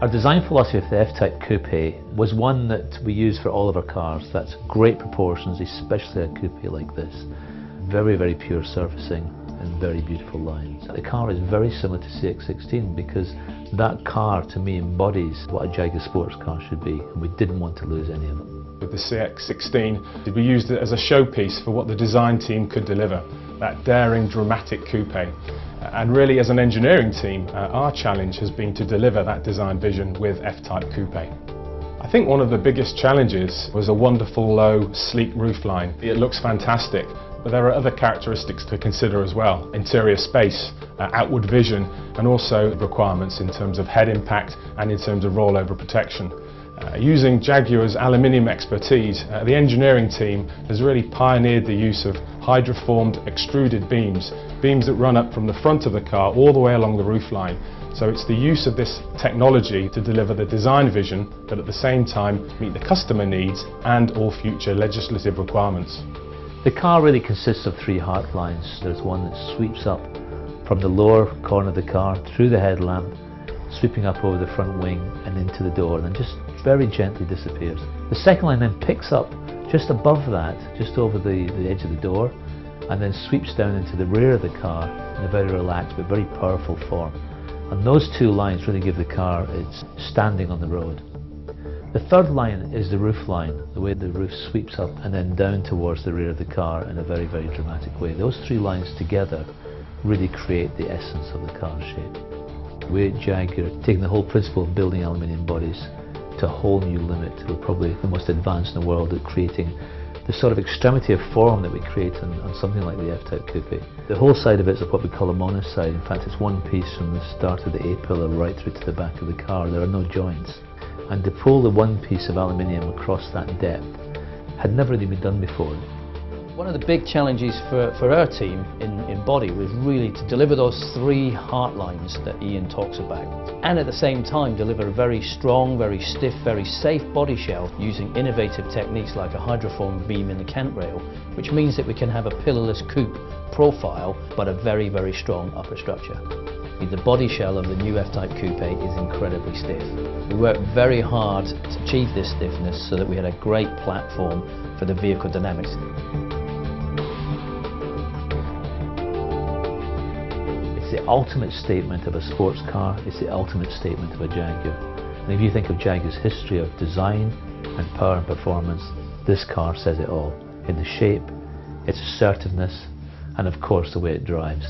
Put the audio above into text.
Our design philosophy of the F-Type Coupe was one that we use for all of our cars. That's great proportions, especially a coupe like this. Very, very pure surfacing and very beautiful lines. The car is very similar to CX-16 because that car to me embodies what a Jaguar sports car should be and we didn't want to lose any of it. With the CX-16 we used it as a showpiece for what the design team could deliver, that daring dramatic coupe. And really as an engineering team uh, our challenge has been to deliver that design vision with F-Type Coupe. I think one of the biggest challenges was a wonderful low sleek roofline. It looks fantastic but there are other characteristics to consider as well. Interior space, uh, outward vision and also requirements in terms of head impact and in terms of rollover protection. Uh, using Jaguar's aluminium expertise, uh, the engineering team has really pioneered the use of hydroformed extruded beams, beams that run up from the front of the car all the way along the roofline. So it's the use of this technology to deliver the design vision, but at the same time meet the customer needs and all future legislative requirements. The car really consists of three heart lines. There's one that sweeps up from the lower corner of the car through the headlamp, sweeping up over the front wing and into the door and then just very gently disappears. The second line then picks up just above that, just over the, the edge of the door and then sweeps down into the rear of the car in a very relaxed but very powerful form. And those two lines really give the car its standing on the road. The third line is the roof line, the way the roof sweeps up and then down towards the rear of the car in a very, very dramatic way. Those three lines together really create the essence of the car shape. At Jaguar taking the whole principle of building aluminium bodies to a whole new limit. We're probably the most advanced in the world at creating the sort of extremity of form that we create on, on something like the F-Type Coupe. The whole side of it is what we call a monoside. In fact, it's one piece from the start of the A-pillar right through to the back of the car. There are no joints and to pull the one piece of aluminium across that depth had never really been done before. One of the big challenges for, for our team in, in Body was really to deliver those three heart lines that Ian talks about and at the same time deliver a very strong, very stiff, very safe body shell using innovative techniques like a hydroform beam in the cant rail which means that we can have a pillarless coupe profile but a very very strong upper structure. The body shell of the new F-Type Coupe is incredibly stiff. We worked very hard to achieve this stiffness so that we had a great platform for the vehicle dynamics. It's the ultimate statement of a sports car, it's the ultimate statement of a Jaguar. And if you think of Jaguar's history of design and power and performance, this car says it all. In the shape, its assertiveness, and of course the way it drives.